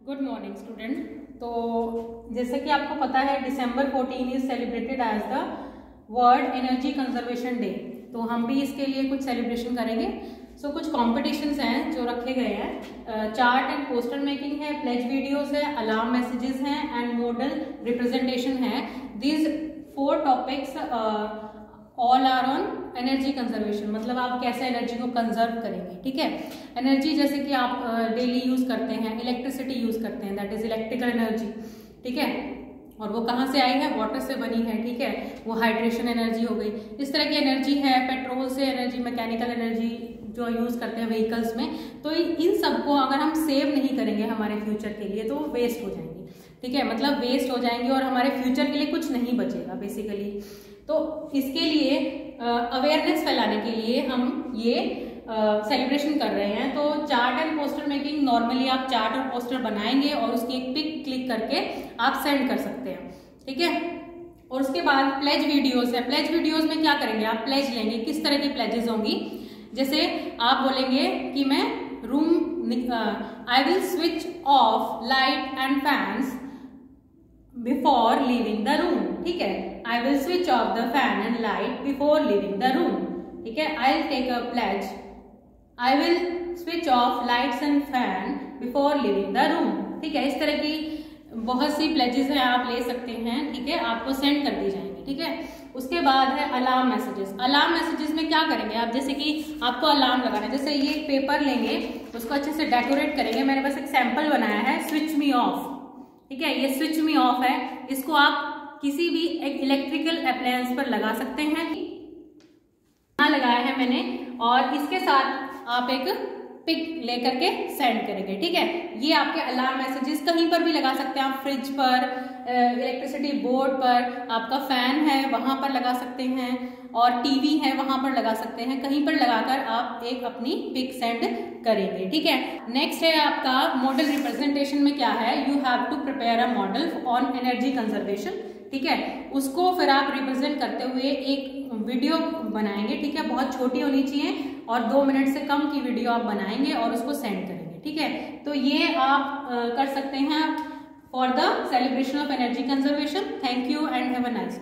Good morning student तो जैसे कि आपको पता है December 14 is celebrated as the world energy conservation day तो हम भी इसके लिए कुछ सेलिब्रेशन करेंगे। सो so, कुछ कॉम्पिटिशन्स हैं जो रखे गए हैं। चार्ट एंड पोस्टर मेकिंग है प्लेज वीडियोस है अलार्म मैसेजेस हैं एंड मॉडल रिप्रेजेंटेशन है। These four topics all are on energy conservation मतलब आप कैसे एनर्जी को कंजर्व करेंगे, ठीक है? एनर्जी जैसे कि आप डेली यूज़ करते हैं इलेक्ट्रिसिटी यूज़ करते हैं दैट इज़ इलेक्ट्रिकल एनर्जी ठीक है? और वो कहाँ से आई है? वाटर से बनी है, ठीक है? वो हाइड्रेशन एनर्जी हो गई। इस तरह की एनर्जी है पेट्रोल से एनर्जी मैकेनिकल एनर्जी जो यूज़ करते हैं व्हीकल्स में तो इन सबको अगर हम सेव नहीं करेंगे हमारे फ्यूचर के लिए तो वो वेस्ट हो जाएँगे। ठीक है? मतलब वेस्ट हो जाएँगे और हमारे फ्यूचर के लिए कुछ नहीं बचेगा बेसिकली तो इसके लिए अवेयरनेस फैलाने के लिए हम ये सेलिब्रेशन कर रहे हैं. तो chart and poster making normally आप चार्ट और पोस्टर बनाएँगे और उसकी एक पिक क्लिक करके आप सेंड कर सकते हैं. ठीक है? और उसके बाद प्लेज वीडियोस है. प्लेज वीडियोस में क्या करेंगे आप? प्लेज लेंगे. किस तरह की प्लेजेस होंगी? जैसे आप बोलेंगे कि मैं room I will switch off light and fans before leaving the room ठीक है? I will switch off the fan and light before leaving the room ठीक है? I will take a pledge I will switch off lights and fan before leaving the room ठीक है? इस तरह की बहुत सी प्लेजेस है, आप ले सकते हैं। ठीक है? आपको सेंड कर दी जाएँगी। ठीक है? उसके बाद है अलार्म मैसेजेस अलार्म मैसेजेस में क्या करेंगे आप? जैसे कि आपको अलार्म लगाना है। जैसे ये पेपर लेंगे, उसको अच्छे से डेकोरेट करेंगे। मैंने बस एक सैंपल बनाया है स्विच मी ऑफ़ ठीक है, ये स्विच में ऑफ़ है। इसको आप किसी भी एक इलेक्ट्रिकल अप्लायंस पर लगा सकते हैं। लगाया है मैंने और इसके साथ आप एक पिक लेकर के सेंड करेंगे, ठीक है? ये आपके अलार्म मैसेजेस कहीं पर भी लगा सकते हैं आप फ्रिज पर इलेक्ट्रिसिटी बोर्ड पर, आपका फ़ैन है, वहाँ पर लगा सकते हैं, और टीवी है, वहाँ पर लगा सकते हैं, कहीं पर लगाकर आप एक अपनी पिक सेंड करेंगे, ठीक है? नेक्स्ट है आपका मॉडल रिप्रेजेंटेशन में क्या है? You have to prepare a model on energy conservation ठीक है? उसको फिर आप रिप्रेजेंट करते हुए एक वीडियो बनाएँगे, ठीक है? बहुत छोटी होनी चाहिए और दो मिनट से कम की वीडियो आप बनाएँगे और उसको सेंड करेंगे, ठीक है? तो ये आप कर सकते हैं for the celebration of energy conservation thank you and have a nice